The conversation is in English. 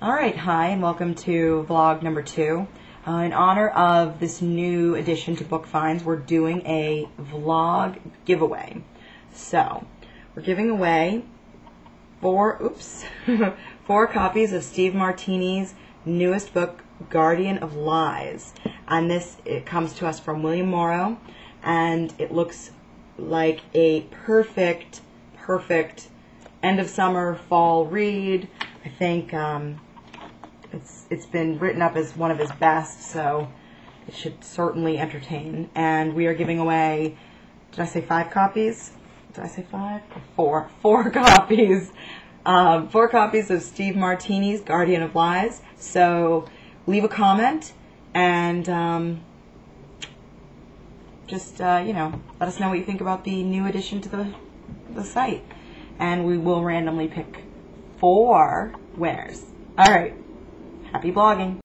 All right, hi, and welcome to vlog number two. Uh, in honor of this new addition to Book Finds, we're doing a vlog giveaway. So, we're giving away four, oops, four copies of Steve Martini's newest book, Guardian of Lies. And this, it comes to us from William Morrow, and it looks like a perfect, perfect end of summer, fall read. I think um, it's it's been written up as one of his best, so it should certainly entertain. And we are giving away, did I say five copies? Did I say five? Four. Four copies. Um, four copies of Steve Martini's Guardian of Lies. So leave a comment and um, just, uh, you know, let us know what you think about the new addition to the, the site. And we will randomly pick four winners. All right. Happy blogging.